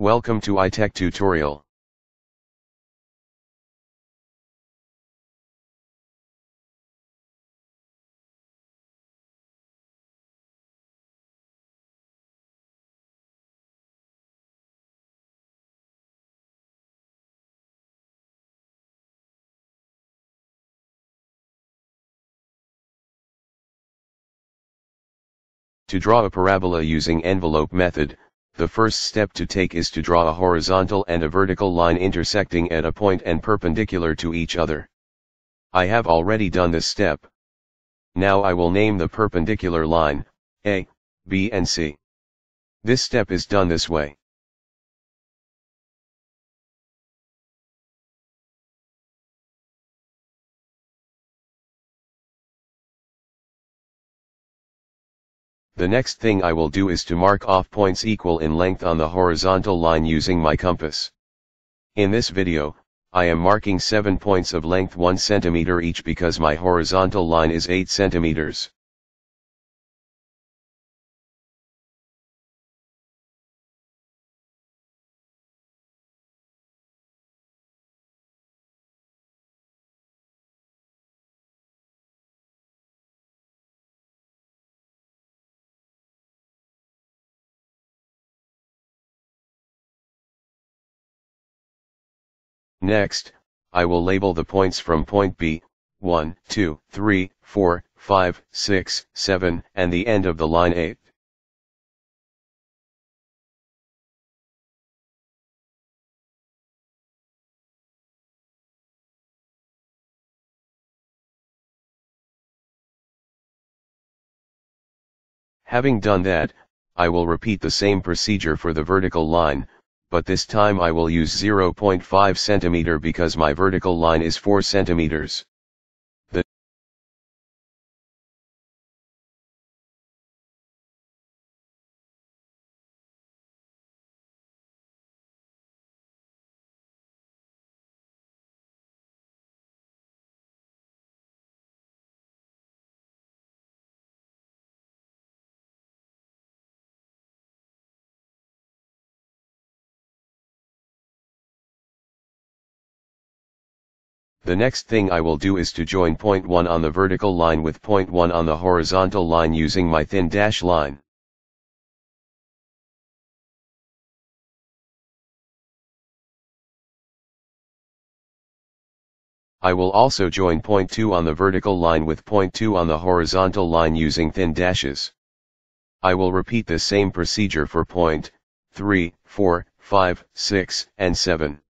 Welcome to iTech tutorial. To draw a parabola using envelope method, the first step to take is to draw a horizontal and a vertical line intersecting at a point and perpendicular to each other. I have already done this step. Now I will name the perpendicular line, A, B and C. This step is done this way. The next thing I will do is to mark off points equal in length on the horizontal line using my compass. In this video, I am marking 7 points of length 1 cm each because my horizontal line is 8 cm. Next, I will label the points from point B, 1, 2, 3, 4, 5, 6, 7, and the end of the line 8. Having done that, I will repeat the same procedure for the vertical line, but this time I will use 0.5 cm because my vertical line is 4 cm. The next thing I will do is to join point 1 on the vertical line with point 1 on the horizontal line using my thin dash line. I will also join point 2 on the vertical line with point 2 on the horizontal line using thin dashes. I will repeat the same procedure for point 3, 4, 5, 6, and 7.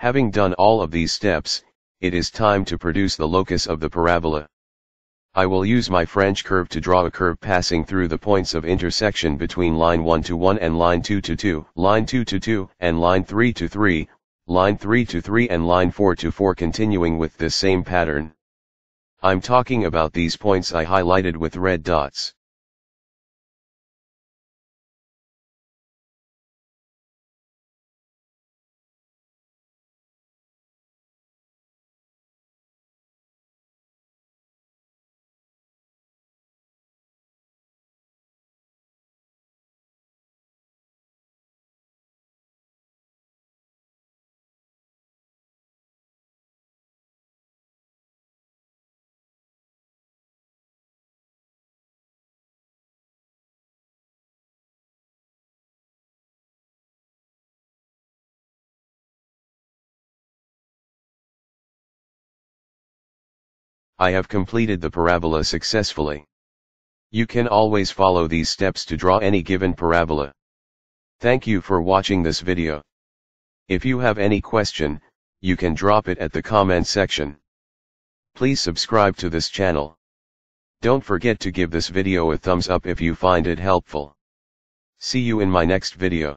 Having done all of these steps, it is time to produce the locus of the parabola. I will use my French curve to draw a curve passing through the points of intersection between line 1 to 1 and line 2 to 2, line 2 to 2, and line 3 to 3, line 3 to 3 and line 4 to 4 continuing with this same pattern. I'm talking about these points I highlighted with red dots. I have completed the parabola successfully. You can always follow these steps to draw any given parabola. Thank you for watching this video. If you have any question, you can drop it at the comment section. Please subscribe to this channel. Don't forget to give this video a thumbs up if you find it helpful. See you in my next video.